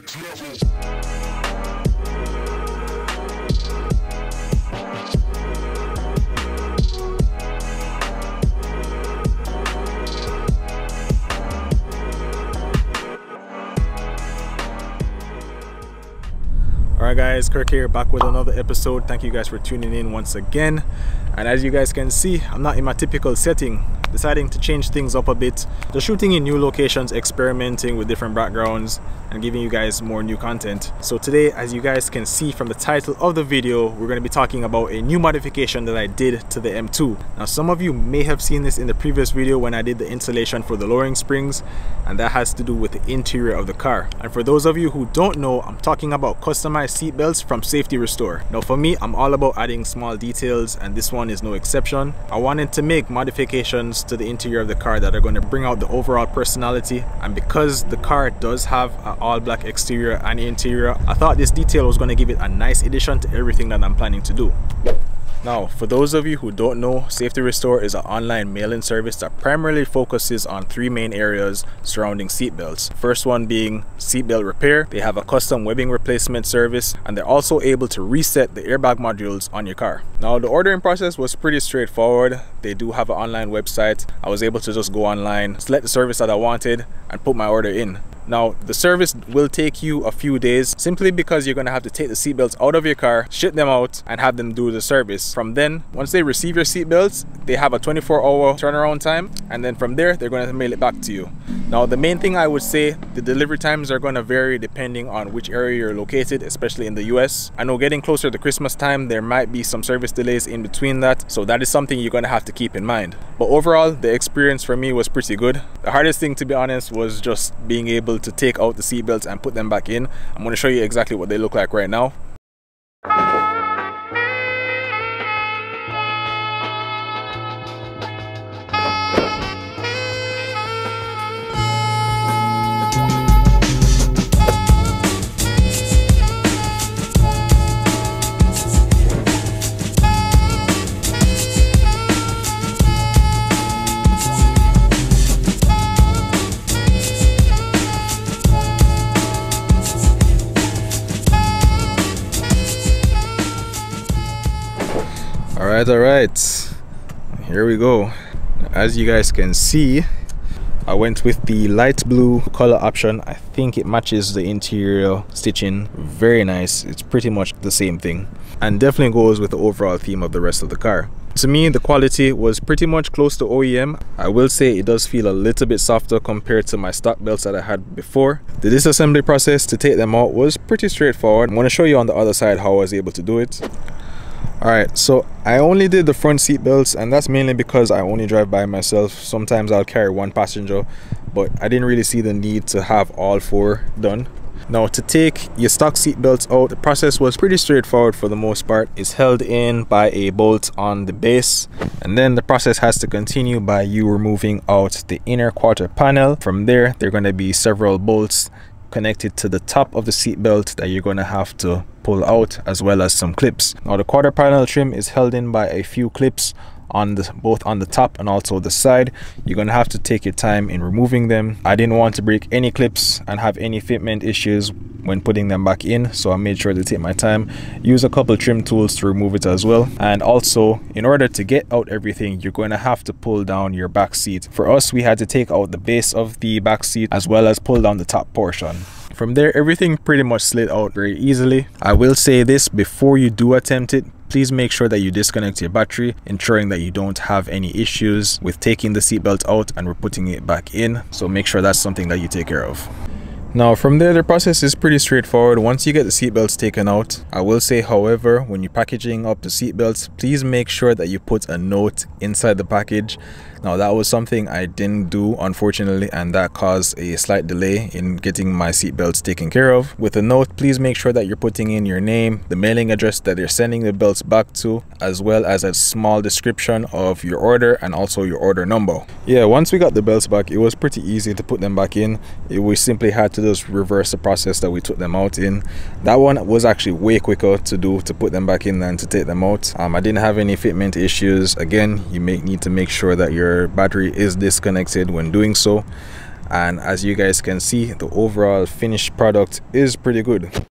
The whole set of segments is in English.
next level. Alright guys, Kirk here back with another episode. Thank you guys for tuning in once again. And as you guys can see, I'm not in my typical setting. Deciding to change things up a bit. Just shooting in new locations, experimenting with different backgrounds and giving you guys more new content. So today, as you guys can see from the title of the video, we're going to be talking about a new modification that I did to the M2. Now some of you may have seen this in the previous video when I did the installation for the lowering springs and that has to do with the interior of the car. And for those of you who don't know, I'm talking about customized seat belts from Safety Restore. Now for me, I'm all about adding small details and this one is no exception. I wanted to make modifications to the interior of the car that are going to bring out the overall personality and because the car does have an all black exterior and interior, I thought this detail was going to give it a nice addition to everything that I'm planning to do. Now, for those of you who don't know, Safety Restore is an online mail-in service that primarily focuses on three main areas surrounding seatbelts. First one being seatbelt repair. They have a custom webbing replacement service and they're also able to reset the airbag modules on your car. Now, the ordering process was pretty straightforward. They do have an online website. I was able to just go online, select the service that I wanted and put my order in. Now, the service will take you a few days simply because you're to have to take the seatbelts out of your car, ship them out, and have them do the service. From then, once they receive your seatbelts, they have a 24 hour turnaround time, and then from there, they're to mail it back to you. Now, the main thing I would say, the delivery times are going to vary depending on which area you're located, especially in the US. I know getting closer to Christmas time, there might be some service delays in between that, so that is something you're going to have to keep in mind. But overall, the experience for me was pretty good. The hardest thing, to be honest, was just being able to take out the seatbelts and put them back in. I'm going to show you exactly what they look like right now. Right all right here we go. As you guys can see I went with the light blue color option. I think it matches the interior stitching. Very nice. It's pretty much the same thing. And definitely goes with the overall theme of the rest of the car. To me the quality was pretty much close to OEM I will say it does feel a little bit softer compared to my stock belts that I had before. The disassembly process to take them out was pretty straightforward. I'm going to show you on the other side how I was able to do it Alright, so I only did the front seat belts and that's mainly because I only drive by myself. Sometimes I'll carry one passenger, but I didn't really see the need to have all four done. Now to take your stock seat belts out, the process was pretty straightforward for the most part. It's held in by a bolt on the base and then the process has to continue by you removing out the inner quarter panel. From there, there are going to be several bolts connected to the top of the seat belt that you're going to have to pull out as well as some clips. Now the quarter panel trim is held in by a few clips on the both on the top and also the side. You're gonna have to take your time in removing them. I didn't want to break any clips and have any fitment issues when putting them back in so i made sure to take my time. Use a couple trim tools to remove it as well. And also in order to get out everything you're going to have to pull down your back seat. For us we had to take out the base of the back seat as well as pull down the top portion. From there everything pretty much slid out very easily. I will say this before you do attempt it please make sure that you disconnect your battery ensuring that you don't have any issues with taking the seatbelt out and putting it back in. So make sure that's something that you take care of. Now from there the process is pretty straightforward. Once you get the seatbelts taken out i will say however when you're packaging up the seatbelts please make sure that you put a note inside the package now that was something i didn't do unfortunately and that caused a slight delay in getting my seatbelts taken care of. With a note please make sure that you're putting in your name the mailing address that you're sending the belts back to as well as a small description of your order and also your order number. Yeah once we got the belts back it was pretty easy to put them back in. It, we simply had to just reverse the process that we took them out in. That one was actually way quicker to do to put them back in than to take them out. Um, i didn't have any fitment issues. Again you may need to make sure that your battery is disconnected when doing so. And as you guys can see the overall finished product is pretty good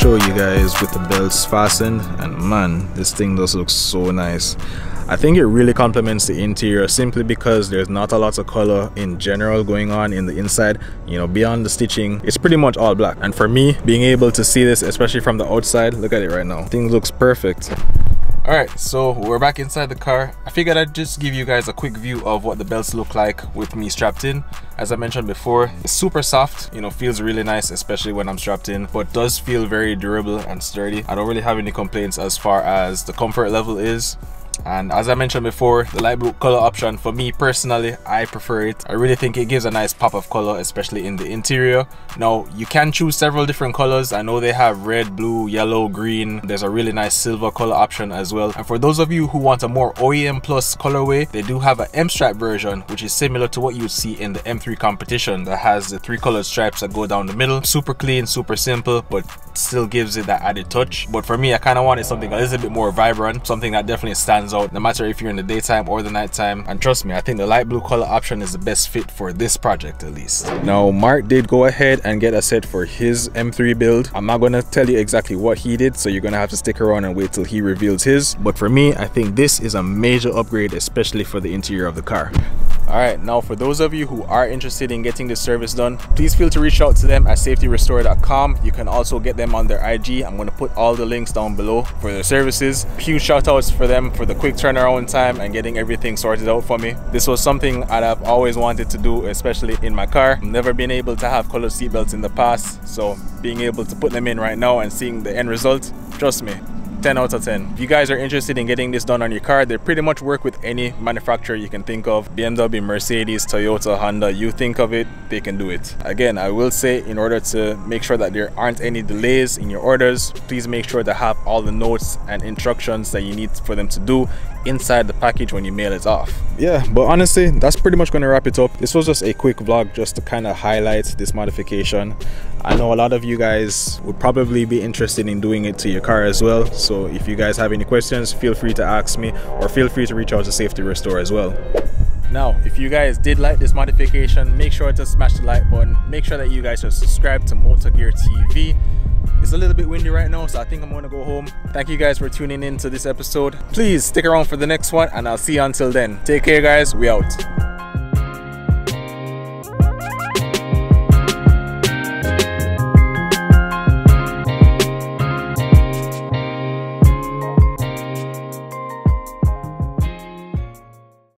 show you guys with the belts fastened. And man this thing does look so nice. I think it really complements the interior simply because there's not a lot of color in general going on in the inside. You know beyond the stitching it's pretty much all black. And for me being able to see this especially from the outside look at it right now. Thing looks perfect all right so we're back inside the car. I figured i'd just give you guys a quick view of what the belts look like with me strapped in. As i mentioned before it's super soft you know feels really nice especially when i'm strapped in but does feel very durable and sturdy. I don't really have any complaints as far as the comfort level is and as i mentioned before the light blue color option for me personally i prefer it. I really think it gives a nice pop of color especially in the interior. Now you can choose several different colors. I know they have red blue yellow green. There's a really nice silver color option as well. And for those of you who want a more oem plus colorway they do have an m-stripe version which is similar to what you see in the m3 competition that has the three colored stripes that go down the middle. Super clean super simple but still gives it that added touch. But for me i kind of wanted something a little bit more vibrant something that definitely stands out no matter if you're in the daytime or the nighttime. And trust me i think the light blue color option is the best fit for this project at least. Now mark did go ahead and get a set for his m3 build. I'm not going to tell you exactly what he did so you're going to have to stick around and wait till he reveals his. But for me i think this is a major upgrade especially for the interior of the car all right now for those of you who are interested in getting this service done please feel to reach out to them at safetyrestore.com you can also get them on their ig i'm to put all the links down below for their services. Huge shout outs for them for the quick turnaround time and getting everything sorted out for me. This was something i've always wanted to do especially in my car. I've never been able to have colored seatbelts in the past so being able to put them in right now and seeing the end result trust me 10 out of 10. If you guys are interested in getting this done on your car, they pretty much work with any manufacturer you can think of. BMW, Mercedes, Toyota, Honda, you think of it, they can do it. Again, I will say in order to make sure that there aren't any delays in your orders, please make sure to have all the notes and instructions that you need for them to do inside the package when you mail it off. Yeah, but honestly, that's pretty much going to wrap it up. This was just a quick vlog just to kind of highlight this modification. I know a lot of you guys would probably be interested in doing it to your car as well. So if you guys have any questions, feel free to ask me or feel free to reach out to Safety Restore as well. Now, if you guys did like this modification, make sure to smash the like button. Make sure that you guys are subscribed to MotoGear TV. It's a little bit windy right now, so I think I'm gonna go home. Thank you guys for tuning in to this episode. Please stick around for the next one, and I'll see you until then. Take care, guys. We out.